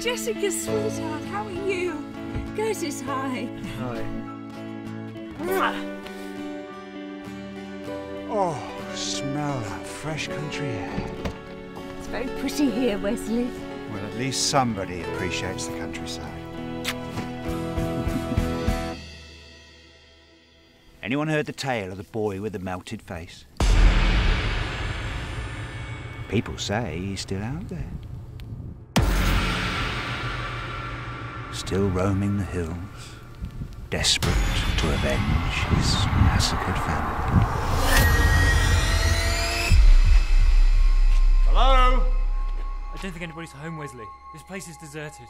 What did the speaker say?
Jessica, sweetheart, how are you? Curtis, hi. Hi. Oh, smell that fresh country air. It's very pretty here, Wesley. Well, at least somebody appreciates the countryside. Anyone heard the tale of the boy with the melted face? People say he's still out there. Still roaming the hills, desperate to avenge his massacred family. Hello? I don't think anybody's home, Wesley. This place is deserted.